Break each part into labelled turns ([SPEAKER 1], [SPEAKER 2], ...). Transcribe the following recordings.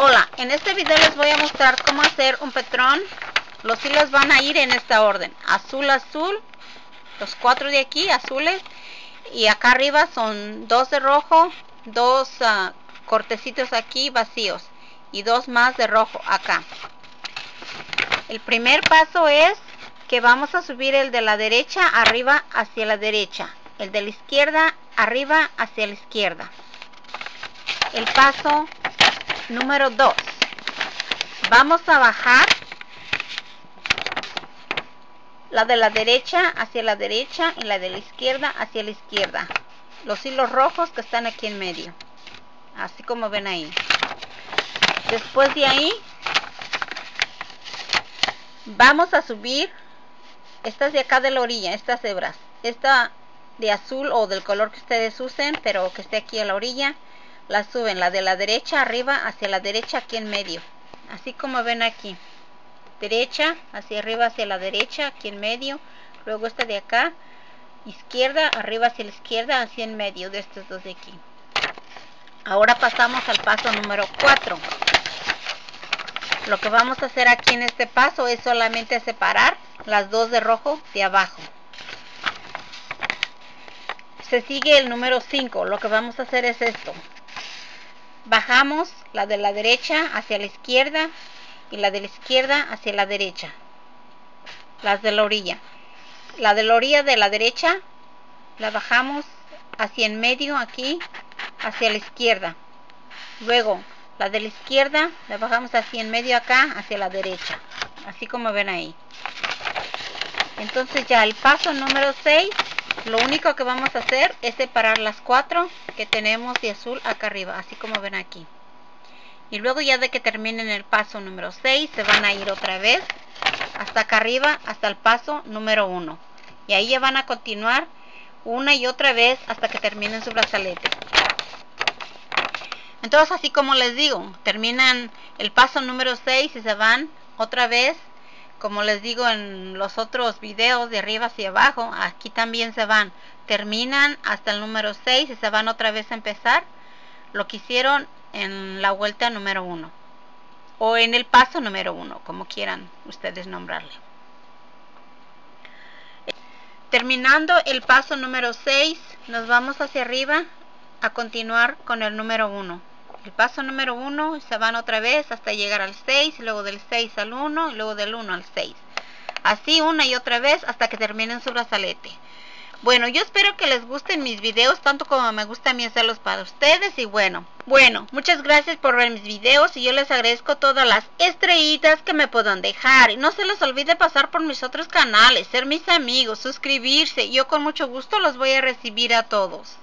[SPEAKER 1] Hola, en este video les voy a mostrar cómo hacer un patrón. Los hilos van a ir en esta orden. Azul, azul. Los cuatro de aquí, azules. Y acá arriba son dos de rojo, dos uh, cortecitos aquí vacíos. Y dos más de rojo acá. El primer paso es que vamos a subir el de la derecha arriba hacia la derecha. El de la izquierda arriba hacia la izquierda. El paso número 2 vamos a bajar la de la derecha hacia la derecha y la de la izquierda hacia la izquierda. Los hilos rojos que están aquí en medio. Así como ven ahí. Después de ahí vamos a subir. Estas de acá de la orilla estas hebras esta de azul o del color que ustedes usen pero que esté aquí a la orilla la suben la de la derecha arriba hacia la derecha aquí en medio. Así como ven aquí. Derecha hacia arriba hacia la derecha aquí en medio. Luego esta de acá izquierda arriba hacia la izquierda hacia en medio de estos dos de aquí. Ahora pasamos al paso número 4 lo que vamos a hacer aquí en este paso es solamente separar las dos de rojo de abajo. Se sigue el número 5 lo que vamos a hacer es esto bajamos la de la derecha hacia la izquierda y la de la izquierda hacia la derecha. Las de la orilla. La de la orilla de la derecha la bajamos hacia en medio aquí hacia la izquierda. Luego la de la izquierda la bajamos hacia en medio acá hacia la derecha. Así como ven ahí. Entonces ya el paso número 6 lo único que vamos a hacer es separar las cuatro que tenemos de azul acá arriba así como ven aquí. Y luego ya de que terminen el paso número 6 se van a ir otra vez hasta acá arriba hasta el paso número 1 y ahí ya van a continuar una y otra vez hasta que terminen su brazalete. Entonces así como les digo terminan el paso número 6 y se van otra vez como les digo en los otros videos de arriba hacia abajo aquí también se van. Terminan hasta el número 6 y se van otra vez a empezar. Lo que hicieron en la vuelta número 1 o en el paso número 1 como quieran ustedes nombrarle. Terminando el paso número 6 nos vamos hacia arriba a continuar con el número 1 el paso número 1 se van otra vez hasta llegar al 6, luego del 6 al 1 y luego del 1 al 6. Así una y otra vez hasta que terminen su brazalete. Bueno, yo espero que les gusten mis videos tanto como me gusta a mí hacerlos para ustedes y bueno, bueno, muchas gracias por ver mis videos y yo les agradezco todas las estrellitas que me puedan dejar y no se les olvide pasar por mis otros canales, ser mis amigos, suscribirse, yo con mucho gusto los voy a recibir a todos.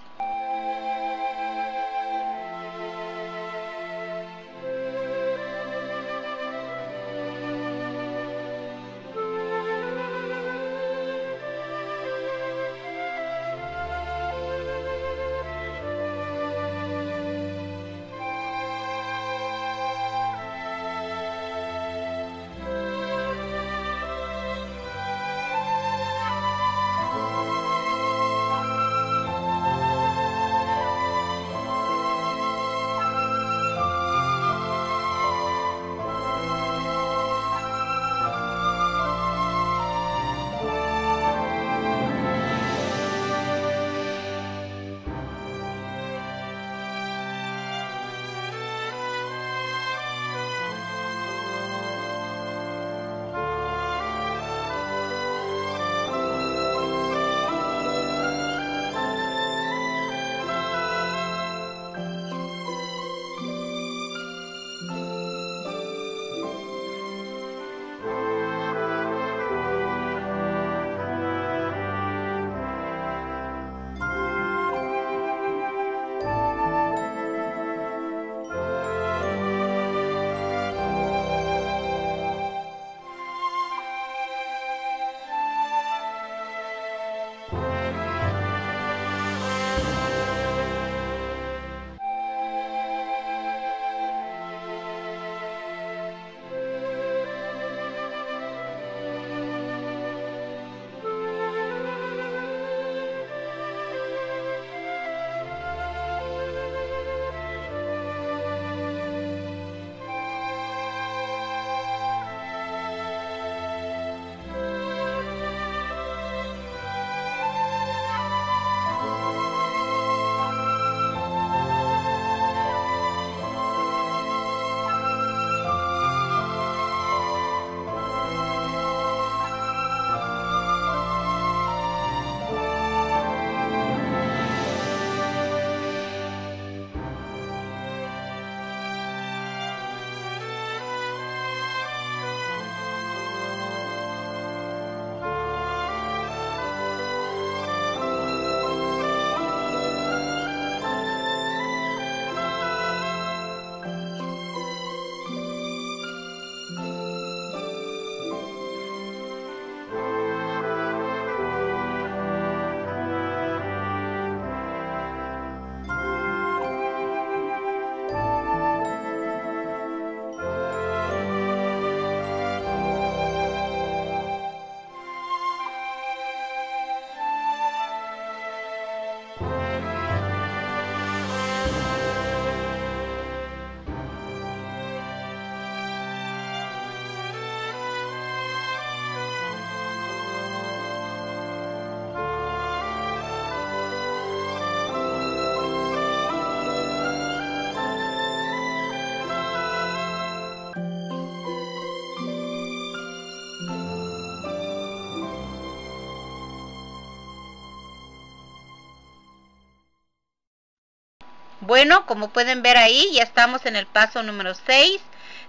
[SPEAKER 1] Bueno, como pueden ver ahí, ya estamos en el paso número 6.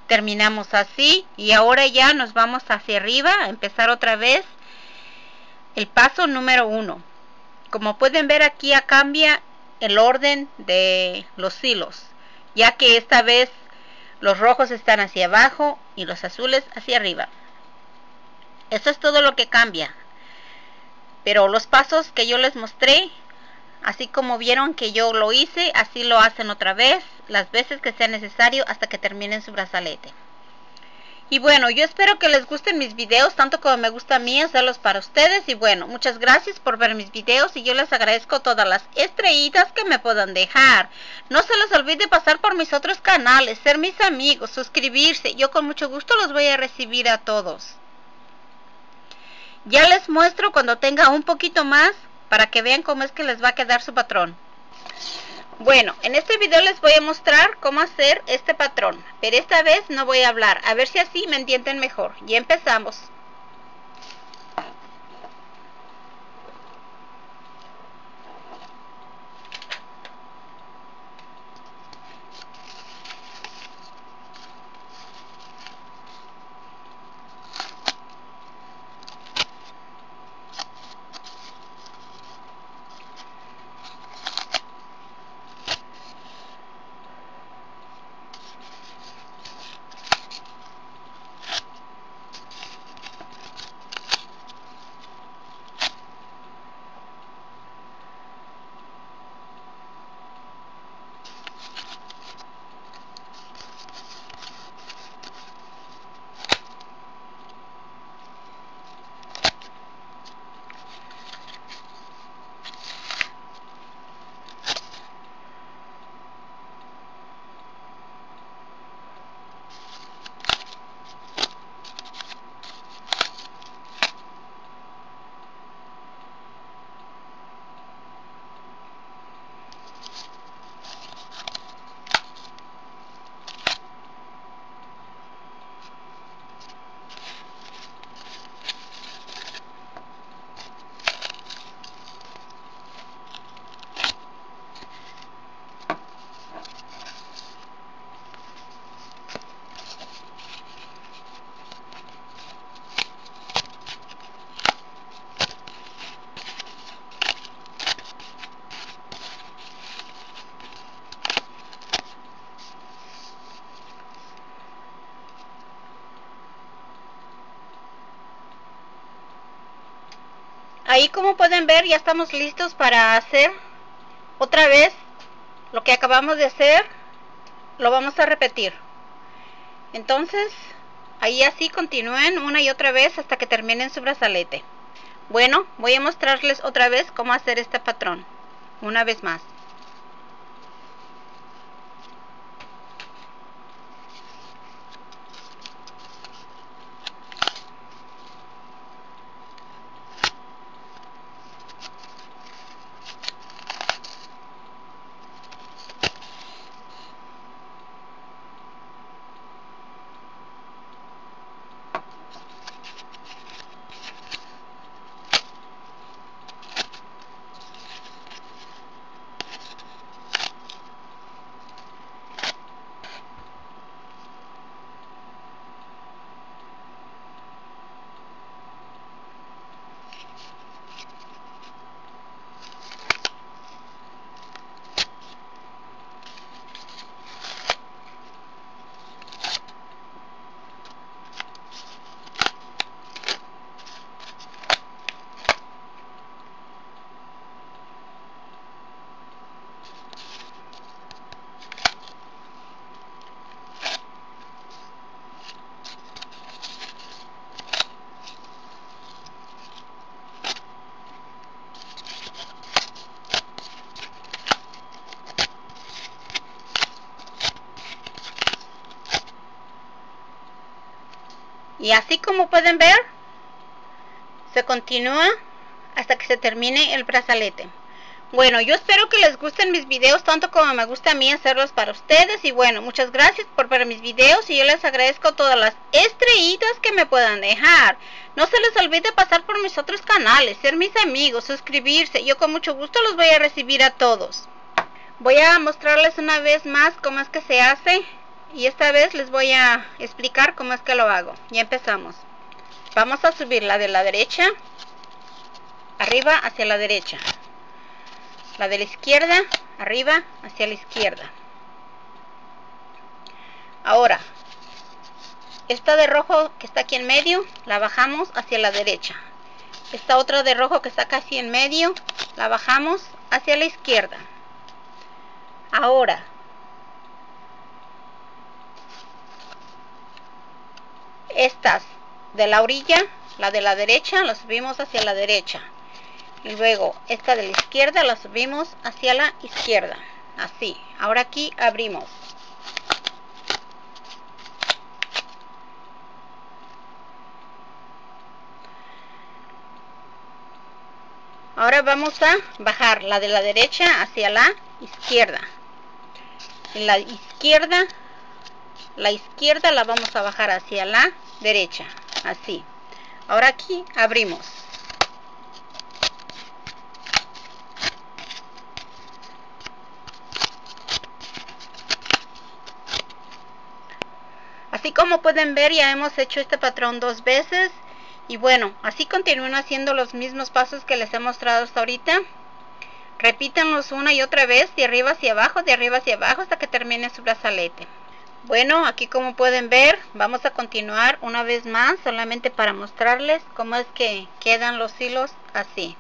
[SPEAKER 1] Terminamos así y ahora ya nos vamos hacia arriba a empezar otra vez el paso número 1. Como pueden ver aquí ya cambia el orden de los hilos, ya que esta vez los rojos están hacia abajo y los azules hacia arriba. Eso es todo lo que cambia. Pero los pasos que yo les mostré Así como vieron que yo lo hice, así lo hacen otra vez, las veces que sea necesario hasta que terminen su brazalete. Y bueno, yo espero que les gusten mis videos, tanto como me gusta a mí hacerlos para ustedes. Y bueno, muchas gracias por ver mis videos y yo les agradezco todas las estrellitas que me puedan dejar. No se les olvide pasar por mis otros canales, ser mis amigos, suscribirse. Yo con mucho gusto los voy a recibir a todos. Ya les muestro cuando tenga un poquito más para que vean cómo es que les va a quedar su patrón. Bueno, en este video les voy a mostrar cómo hacer este patrón, pero esta vez no voy a hablar, a ver si así me entienden mejor. Ya empezamos. Ahí como pueden ver ya estamos listos para hacer otra vez lo que acabamos de hacer. Lo vamos a repetir. Entonces ahí así continúen una y otra vez hasta que terminen su brazalete. Bueno voy a mostrarles otra vez cómo hacer este patrón. Una vez más y así como pueden ver se continúa hasta que se termine el brazalete. Bueno yo espero que les gusten mis videos tanto como me gusta a mí hacerlos para ustedes. Y bueno muchas gracias por ver mis videos y yo les agradezco todas las estrellitas que me puedan dejar. No se les olvide pasar por mis otros canales ser mis amigos suscribirse. Yo con mucho gusto los voy a recibir a todos. Voy a mostrarles una vez más cómo es que se hace y esta vez les voy a explicar cómo es que lo hago. Ya empezamos. Vamos a subir la de la derecha, arriba hacia la derecha. La de la izquierda, arriba hacia la izquierda. Ahora, esta de rojo que está aquí en medio, la bajamos hacia la derecha. Esta otra de rojo que está casi en medio, la bajamos hacia la izquierda. Ahora, estas de la orilla, la de la derecha, la subimos hacia la derecha. Y luego esta de la izquierda la subimos hacia la izquierda. Así. Ahora aquí abrimos. Ahora vamos a bajar la de la derecha hacia la izquierda. En la izquierda, la izquierda la vamos a bajar hacia la derecha. Así. Ahora aquí abrimos. Así como pueden ver ya hemos hecho este patrón dos veces y bueno, así continúan haciendo los mismos pasos que les he mostrado hasta ahorita. Repítanlos una y otra vez, de arriba hacia abajo, de arriba hacia abajo, hasta que termine su brazalete. Bueno, aquí como pueden ver, vamos a continuar una vez más, solamente para mostrarles cómo es que quedan los hilos así.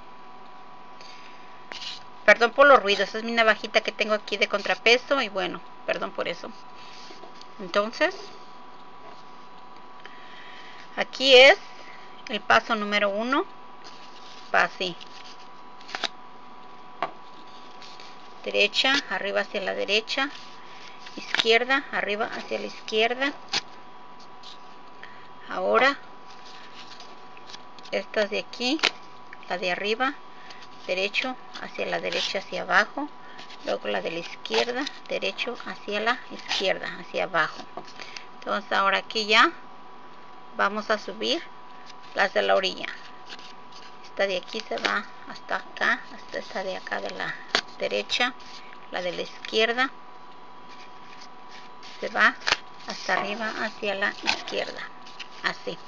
[SPEAKER 1] Perdón por los ruidos, es mi navajita que tengo aquí de contrapeso y bueno, perdón por eso. Entonces, aquí es el paso número uno va así derecha arriba hacia la derecha izquierda arriba hacia la izquierda. Ahora estas de aquí la de arriba derecho hacia la derecha hacia abajo. Luego la de la izquierda derecho hacia la izquierda hacia abajo. Entonces ahora aquí ya vamos a subir las de la orilla. Esta de aquí se va hasta acá hasta esta de acá de la derecha la de la izquierda se va hasta arriba hacia la izquierda. Así.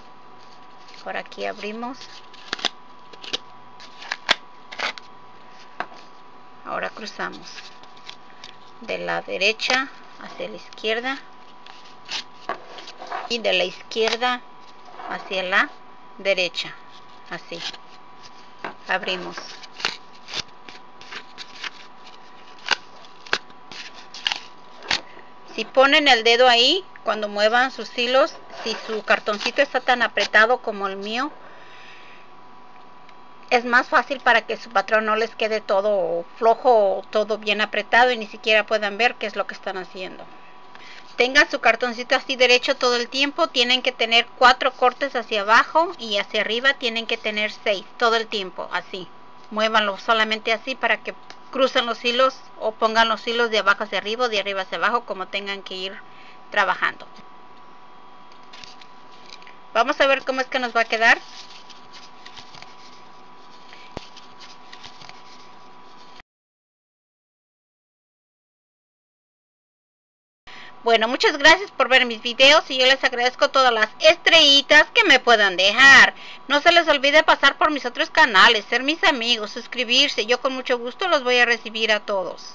[SPEAKER 1] Por aquí abrimos. Ahora cruzamos. De la derecha hacia la izquierda. Y de la izquierda hacia la derecha. Así. Abrimos si ponen el dedo ahí cuando muevan sus hilos si su cartoncito está tan apretado como el mío es más fácil para que su patrón no les quede todo flojo o todo bien apretado y ni siquiera puedan ver qué es lo que están haciendo tengan su cartoncito así derecho todo el tiempo, tienen que tener cuatro cortes hacia abajo y hacia arriba tienen que tener seis todo el tiempo, así. Muévanlo solamente así para que crucen los hilos o pongan los hilos de abajo hacia arriba o de arriba hacia abajo como tengan que ir trabajando. Vamos a ver cómo es que nos va a quedar. Bueno, muchas gracias por ver mis videos y yo les agradezco todas las estrellitas que me puedan dejar. No se les olvide pasar por mis otros canales, ser mis amigos, suscribirse. Yo con mucho gusto los voy a recibir a todos.